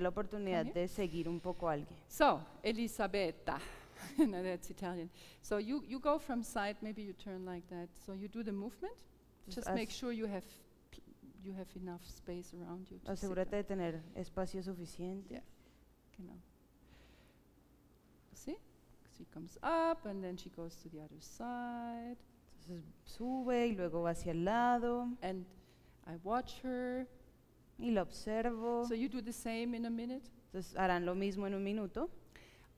la oportunidad de seguir un poco a alguien. So, Elisabetta. no, that's Italian. So you, you go from side, maybe you turn like that. So you do the movement. Just make haz- sure you have you have enough space around you. asegúrate de tener espacio suficiente. Yeah. Genau. See? She comes up and then she goes to the other side. Entonces sube y luego va hacia el lado And I watch her. Y la observo. So you do the same in a minute. Entonces harán lo mismo en un minuto.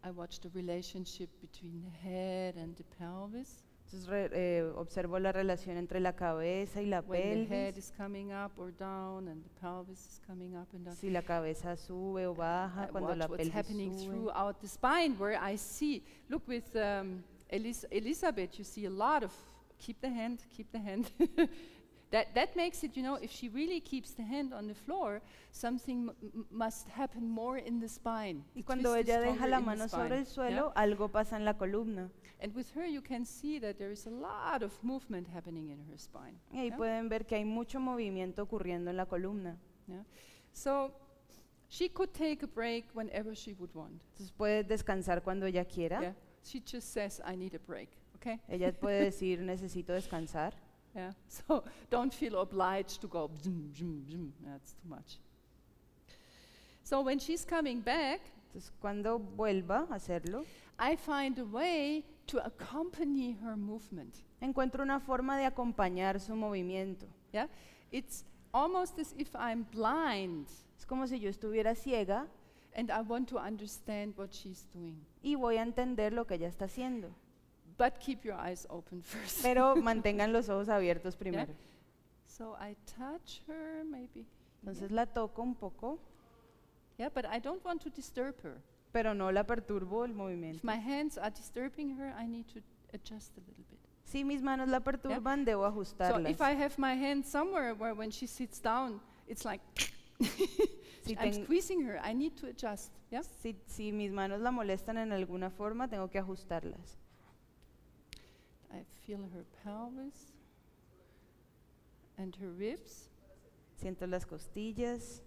I watch the relationship between the head and the pelvis. Entonces re- eh, observo la relación entre la cabeza y la When the head pelvis. is coming up or down and the pelvis is coming up and down. Si la cabeza sube o baja, I cuando la what's pelvis happening sube. throughout the spine, where I see. Look with um, Elis- Elizabeth, you see a lot of keep the hand, keep the hand. that that makes it, you know, if she really keeps the hand on the floor, something must happen more in the spine. Y cuando ella deja la mano sobre el yeah? suelo, algo pasa en la columna. And with her, you can see that there is a lot of movement happening in her spine. Y ahí Yeah? pueden ver que hay mucho movimiento ocurriendo en la columna. So she could take a break whenever she would want. Entonces puede descansar cuando ella quiera. She just says, I need a break. Okay? Ella puede decir, necesito descansar. Yeah. So don't feel obliged to go zoom, zoom, zoom. That's too much. So when she's coming back, Entonces cuando vuelva a hacerlo, I find a way to accompany her movement. encuentro una forma de acompañar su movimiento. Yeah? It's almost as if I'm blind Es como si yo estuviera ciega and I want to understand what she's doing. y voy a entender lo que ella está haciendo. But keep your eyes open first. Pero mantengan los ojos abiertos primero. so I touch her maybe. Entonces la toco un poco, Yeah, but I don't want to disturb her. pero no la perturbo el If movimiento. my hands are disturbing her, I need to adjust a little bit. Si mis manos la perturban, debo So ajustarlas. if I have my hand somewhere where when she sits down, it's like Si, I'm squeezing her, I need to adjust. Yeah? si, si mis manos la molestan en alguna forma, tengo que ajustarlas. Feel her pelvis and her ribs. Siento las costillas,